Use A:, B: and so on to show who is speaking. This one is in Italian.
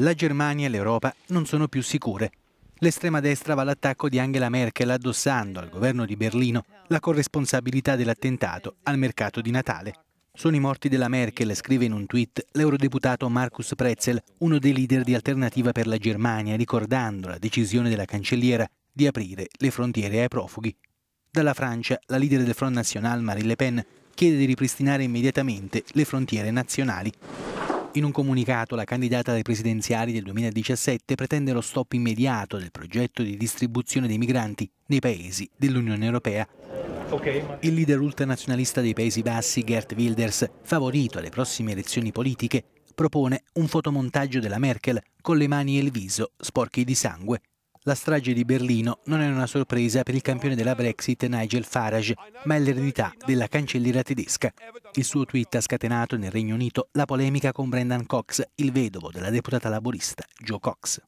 A: La Germania e l'Europa non sono più sicure. L'estrema destra va all'attacco di Angela Merkel addossando al governo di Berlino la corresponsabilità dell'attentato al mercato di Natale. Sono i morti della Merkel, scrive in un tweet l'eurodeputato Markus Pretzel, uno dei leader di Alternativa per la Germania, ricordando la decisione della cancelliera di aprire le frontiere ai profughi. Dalla Francia, la leader del Front National, Marine Le Pen, chiede di ripristinare immediatamente le frontiere nazionali. In un comunicato la candidata alle presidenziali del 2017 pretende lo stop immediato del progetto di distribuzione dei migranti nei paesi dell'Unione Europea. Il leader ultranazionalista dei Paesi Bassi, Gert Wilders, favorito alle prossime elezioni politiche, propone un fotomontaggio della Merkel con le mani e il viso sporchi di sangue la strage di Berlino non è una sorpresa per il campione della Brexit Nigel Farage, ma è l'eredità della cancelliera tedesca. Il suo tweet ha scatenato nel Regno Unito la polemica con Brendan Cox, il vedovo della deputata laborista Joe Cox.